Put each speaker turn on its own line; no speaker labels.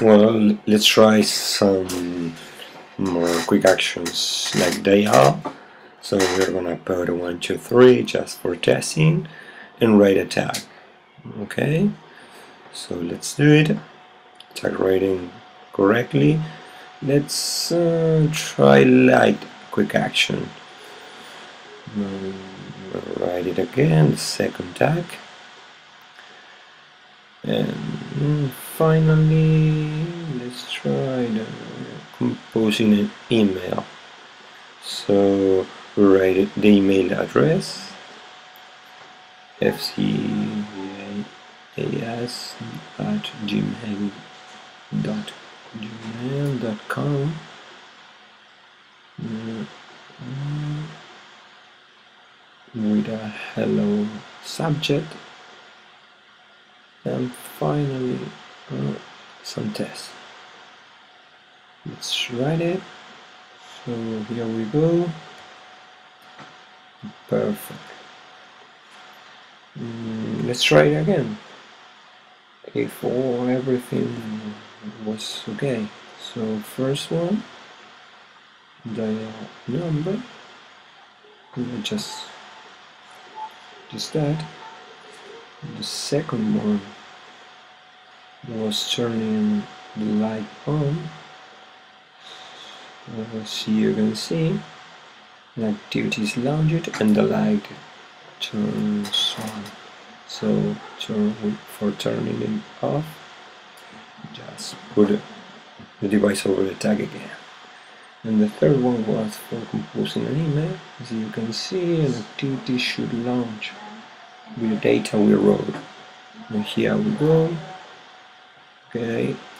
Well, let's try some more quick actions like they are. So we're gonna put one, two, three just for testing and write a tag. Okay, so let's do it. Tag writing correctly. Let's uh, try light quick action. Um, write it again, second tag. And finally, let's try the composing an email. So write the email address. Fcas at gmail dot gmail dot com. Mm-hmm. With a hello subject. And finally some tests. Let's write it. So here we go. Perfect. Mm, let's try it again. If all everything was okay. So first one dial number. Just just that. The second one was turning the light on. Uh, as you can see the activity is launched and the light turns on. So for turning it off just put the device over the tag again. And the third one was for composing an email. As you can see an activity should launch. With the data we wrote. And here we go okay